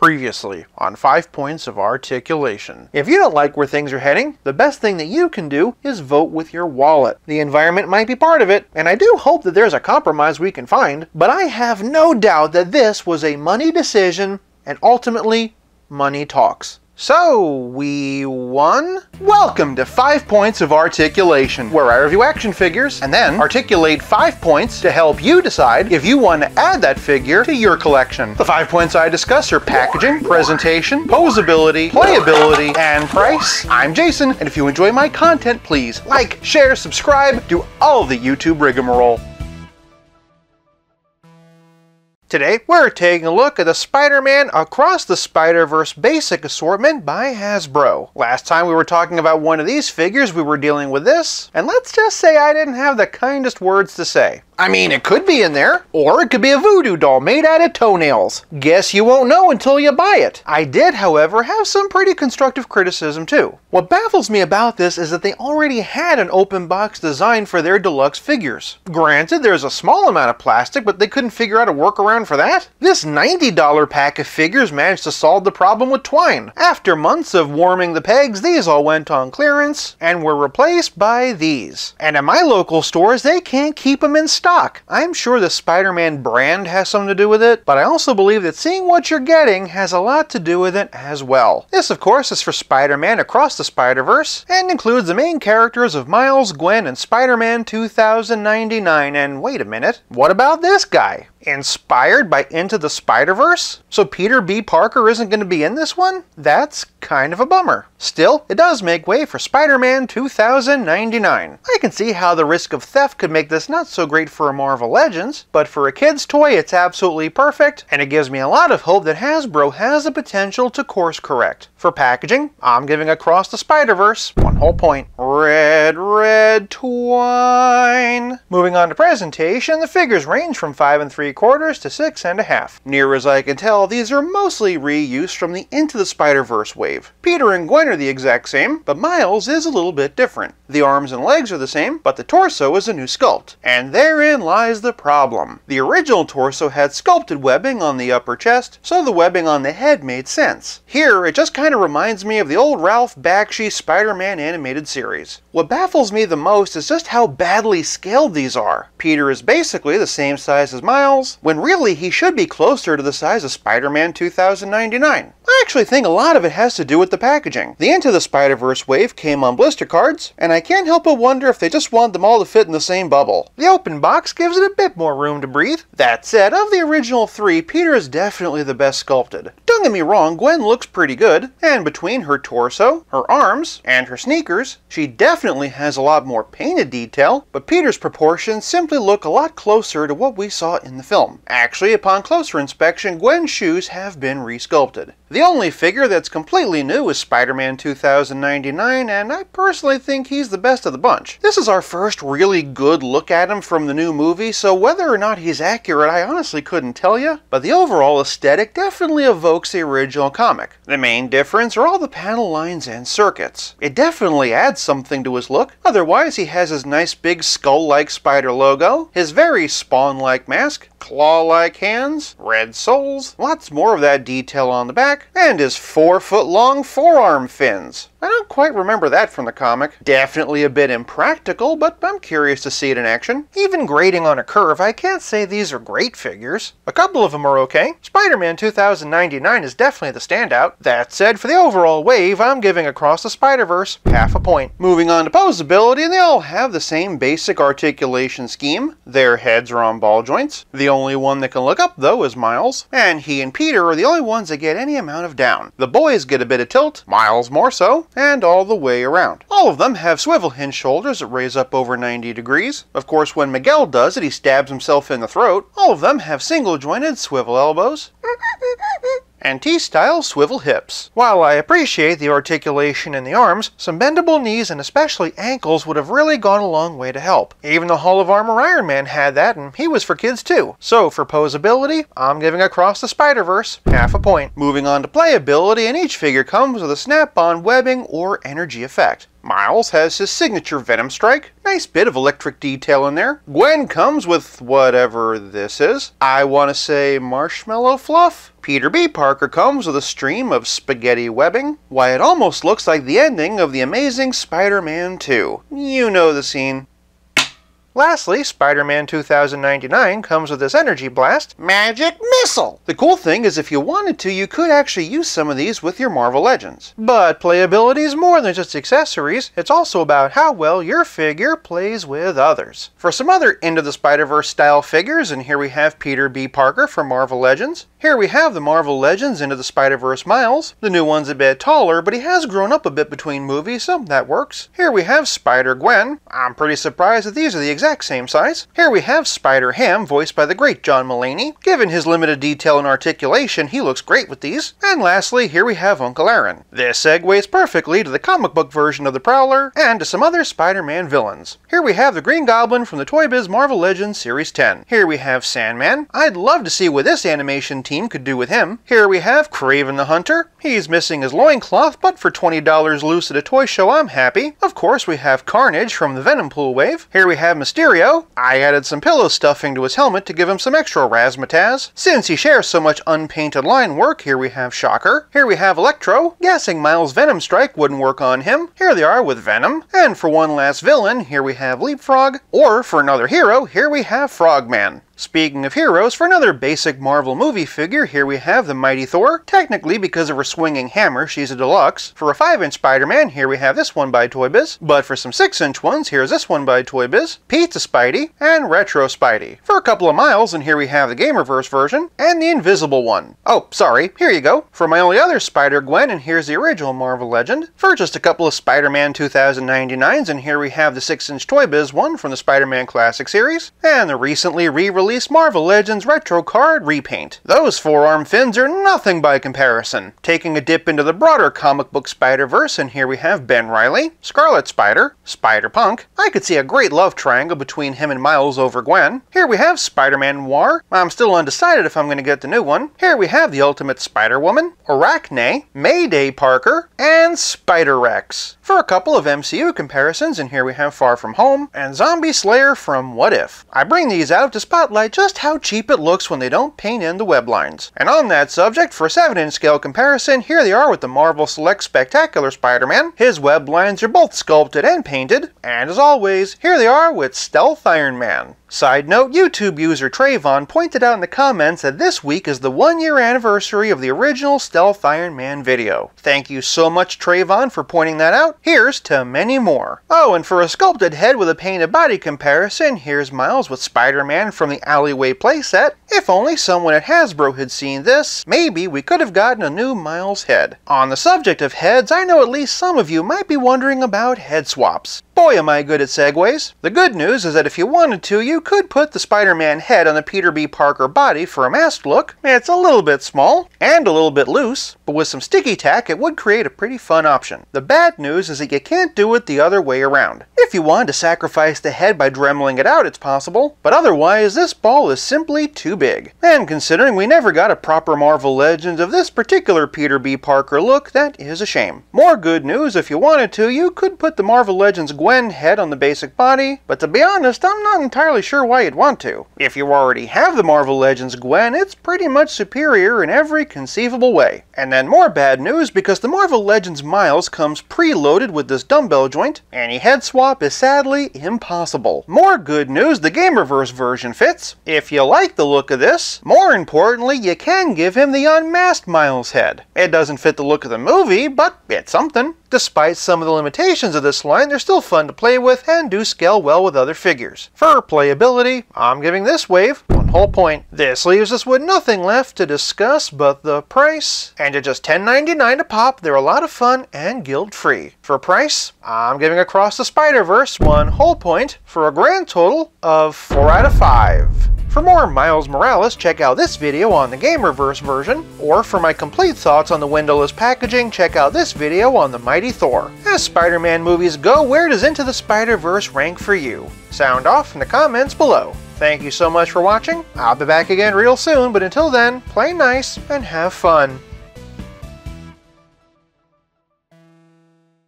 Previously on 5 Points of Articulation. If you don't like where things are heading, the best thing that you can do is vote with your wallet. The environment might be part of it, and I do hope that there's a compromise we can find, but I have no doubt that this was a money decision, and ultimately, money talks. So, we Welcome to 5 Points of Articulation, where I review action figures and then articulate 5 points to help you decide if you want to add that figure to your collection. The 5 points I discuss are packaging, presentation, posability, playability, and price. I'm Jason, and if you enjoy my content, please like, share, subscribe, do all the YouTube rigmarole. Today, we're taking a look at the Spider-Man Across the Spider-Verse Basic Assortment by Hasbro. Last time we were talking about one of these figures, we were dealing with this, and let's just say I didn't have the kindest words to say. I mean, it could be in there, or it could be a voodoo doll made out of toenails. Guess you won't know until you buy it. I did, however, have some pretty constructive criticism too. What baffles me about this is that they already had an open box design for their deluxe figures. Granted, there's a small amount of plastic, but they couldn't figure out a workaround for that. This $90 pack of figures managed to solve the problem with twine. After months of warming the pegs, these all went on clearance and were replaced by these. And at my local stores, they can't keep them in stock stock. I'm sure the Spider-Man brand has something to do with it, but I also believe that seeing what you're getting has a lot to do with it as well. This, of course, is for Spider-Man Across the Spider-Verse, and includes the main characters of Miles, Gwen, and Spider-Man 2099. And wait a minute, what about this guy? Inspired by Into the Spider-Verse? So Peter B. Parker isn't going to be in this one? That's kind of a bummer. Still, it does make way for Spider-Man 2099. I can see how the risk of theft could make this not so great for a Marvel Legends, but for a kid's toy it's absolutely perfect, and it gives me a lot of hope that Hasbro has the potential to course correct. For packaging, I'm giving Across the Spider-Verse one whole point. Red, red twine. Moving on to presentation, the figures range from 5 and 3 three quarters to six and a half. Near as I can tell, these are mostly reused from the Into the Spider-Verse wave. Peter and Gwen are the exact same, but Miles is a little bit different. The arms and legs are the same, but the torso is a new sculpt. And therein lies the problem. The original torso had sculpted webbing on the upper chest, so the webbing on the head made sense. Here, it just kind of reminds me of the old Ralph Bakshi Spider-Man animated series. What baffles me the most is just how badly scaled these are. Peter is basically the same size as Miles, miles, when really he should be closer to the size of Spider-Man 2099. I actually think a lot of it has to do with the packaging. The Into the Spider-Verse wave came on blister cards, and I can't help but wonder if they just want them all to fit in the same bubble. The open box gives it a bit more room to breathe. That said, of the original three, Peter is definitely the best sculpted. Don't get me wrong, Gwen looks pretty good, and between her torso, her arms, and her sneakers, she definitely has a lot more painted detail, but Peter's proportions simply look a lot closer to what we saw in the film. Actually, upon closer inspection, Gwen's shoes have been resculpted. The only figure that's completely new is Spider-Man 2099, and I personally think he's the best of the bunch. This is our first really good look at him from the new movie, so whether or not he's accurate, I honestly couldn't tell you, but the overall aesthetic definitely evokes the original comic. The main difference are all the panel lines and circuits. It definitely adds something to his look, otherwise he has his nice big skull-like spider logo, his very spawn-like mask, claw-like hands, red soles, lots more of that detail on the back, and his four-foot-long forearm fins. I don't quite remember that from the comic. Definitely a bit impractical, but I'm curious to see it in action. Even grading on a curve, I can't say these are great figures. A couple of them are okay. Spider-Man 2099 is definitely the standout. That said, for the overall wave, I'm giving Across the Spider-Verse half a point. Moving on to posability, they all have the same basic articulation scheme. Their heads are on ball joints. The only one that can look up, though, is Miles. And he and Peter are the only ones that get any amount of down. The boys get a bit of tilt, Miles more so, and all the way around. All of them have swivel hinge shoulders that raise up over 90 degrees. Of course, when Miguel does it, he stabs himself in the throat. All of them have single jointed swivel elbows. and T-style swivel hips. While I appreciate the articulation in the arms, some bendable knees and especially ankles would have really gone a long way to help. Even the Hall of Armor Iron Man had that and he was for kids too. So for posability, I'm giving Across the Spider-Verse half a point. Moving on to playability and each figure comes with a snap-on webbing or energy effect. Miles has his signature Venom Strike. Nice bit of electric detail in there. Gwen comes with whatever this is. I want to say marshmallow fluff? Peter B. Parker comes with a stream of spaghetti webbing. Why, it almost looks like the ending of The Amazing Spider-Man 2. You know the scene. Lastly, Spider-Man 2099 comes with this Energy Blast Magic Missile. The cool thing is if you wanted to, you could actually use some of these with your Marvel Legends. But playability is more than just accessories, it's also about how well your figure plays with others. For some other Into the Spider-Verse style figures, and here we have Peter B. Parker from Marvel Legends. Here we have the Marvel Legends Into the Spider-Verse Miles. The new one's a bit taller, but he has grown up a bit between movies, so that works. Here we have Spider-Gwen. I'm pretty surprised that these are the exact same size. Here we have Spider-Ham, voiced by the great John Mulaney. Given his limited detail and articulation, he looks great with these. And lastly, here we have Uncle Aaron. This segues perfectly to the comic book version of the Prowler and to some other Spider-Man villains. Here we have the Green Goblin from the Toy Biz Marvel Legends Series 10. Here we have Sandman. I'd love to see what this animation team could do with him. Here we have Kraven the Hunter. He's missing his loincloth, but for $20 loose at a toy show, I'm happy. Of course, we have Carnage from the Venompool Wave. Here we have Mysterio. I added some pillow stuffing to his helmet to give him some extra razzmatazz. Since he shares so much unpainted line work, here we have Shocker. Here we have Electro. Guessing Miles' Venom Strike wouldn't work on him. Here they are with Venom. And for one last villain, here we have Leapfrog. Or for another hero, here we have Frogman. Speaking of heroes, for another basic Marvel movie figure, here we have the Mighty Thor. Technically, because of her swinging hammer, she's a deluxe. For a 5-inch Spider-Man, here we have this one by Toy Biz. But for some 6-inch ones, here's this one by Toy Biz, Pizza Spidey, and Retro Spidey. For a couple of miles, and here we have the Gamerverse version, and the Invisible one. Oh, sorry, here you go. For my only other Spider-Gwen, and here's the original Marvel Legend. For just a couple of Spider-Man 2099s, and here we have the 6-inch Toy Biz one from the Spider-Man Classic series, and the recently re-released Marvel Legends Retro Card Repaint. Those forearm fins are nothing by comparison. Taking a dip into the broader comic book Spider-Verse, and here we have Ben Reilly, Scarlet Spider, Spider-Punk. I could see a great love triangle between him and Miles over Gwen. Here we have Spider-Man Noir. I'm still undecided if I'm going to get the new one. Here we have the Ultimate Spider-Woman, Arachne, Mayday Parker, and Spider-Rex. For a couple of MCU comparisons, and here we have Far From Home and Zombie Slayer from What If. I bring these out to spotlight just how cheap it looks when they don't paint in the web lines. And on that subject, for a 7-inch scale comparison, here they are with the Marvel Select Spectacular Spider-Man. His web lines are both sculpted and painted. And as always, here they are with Stealth Iron Man. Side note, YouTube user Trayvon pointed out in the comments that this week is the one year anniversary of the original Stealth Iron Man video. Thank you so much Trayvon for pointing that out. Here's to many more. Oh, and for a sculpted head with a painted body comparison, here's Miles with Spider-Man from the Alleyway playset. If only someone at Hasbro had seen this, maybe we could have gotten a new Miles head. On the subject of heads, I know at least some of you might be wondering about head swaps. Boy am I good at segues. The good news is that if you wanted to, you could put the Spider-Man head on the Peter B. Parker body for a masked look. It's a little bit small and a little bit loose, but with some sticky tack it would create a pretty fun option. The bad news is that you can't do it the other way around. If you wanted to sacrifice the head by dremeling it out, it's possible, but otherwise this ball is simply too big. And considering we never got a proper Marvel Legends of this particular Peter B. Parker look, that is a shame. More good news, if you wanted to, you could put the Marvel Legends Gwen head on the basic body, but to be honest, I'm not entirely sure why you'd want to. If you already have the Marvel Legends Gwen, it's pretty much superior in every conceivable way. And then more bad news because the Marvel Legends Miles comes preloaded with this dumbbell joint, any head swap is sadly impossible. More good news, the Gamerverse version fits. If you like the look of this, more importantly, you can give him the unmasked Miles head. It doesn't fit the look of the movie, but it's something. Despite some of the limitations of this line, they're still fun to play with and do scale well with other figures. For playability, I'm giving this wave one whole point. This leaves us with nothing left to discuss but the price. And at just $10.99 a pop, they're a lot of fun and guild-free. For price, I'm giving Across the Spider-Verse one whole point for a grand total of 4 out of 5. For more Miles Morales, check out this video on the Gamerverse version, or for my complete thoughts on the windowless packaging, check out this video on the Mighty Thor. As Spider-Man movies go, where does Into the Spider-Verse rank for you? Sound off in the comments below. Thank you so much for watching. I'll be back again real soon, but until then, play nice and have fun.